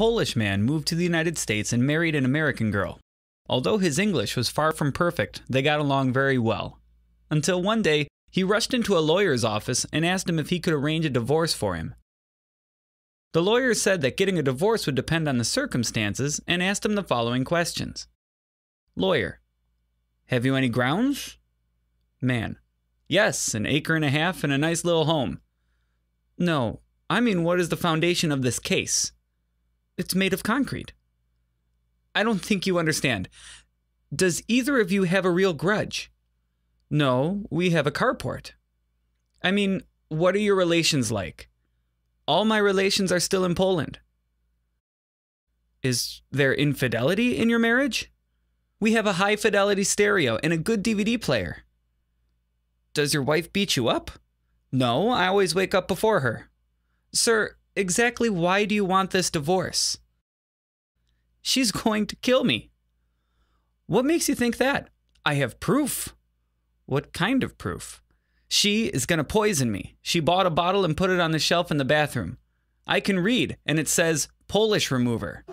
Polish man moved to the United States and married an American girl. Although his English was far from perfect, they got along very well. Until one day, he rushed into a lawyer's office and asked him if he could arrange a divorce for him. The lawyer said that getting a divorce would depend on the circumstances and asked him the following questions Lawyer, have you any grounds? Man, yes, an acre and a half and a nice little home. No, I mean, what is the foundation of this case? It's made of concrete. I don't think you understand. Does either of you have a real grudge? No, we have a carport. I mean, what are your relations like? All my relations are still in Poland. Is there infidelity in your marriage? We have a high fidelity stereo and a good DVD player. Does your wife beat you up? No, I always wake up before her. Sir, exactly why do you want this divorce? She's going to kill me. What makes you think that? I have proof. What kind of proof? She is going to poison me. She bought a bottle and put it on the shelf in the bathroom. I can read, and it says Polish remover.